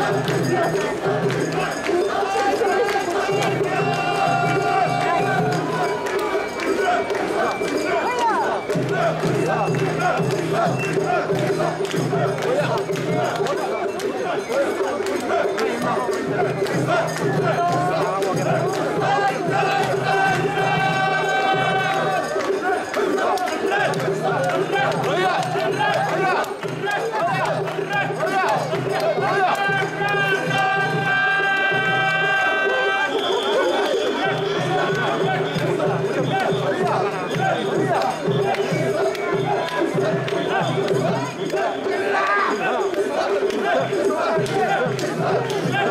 Let's go. Olha!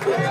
Hey!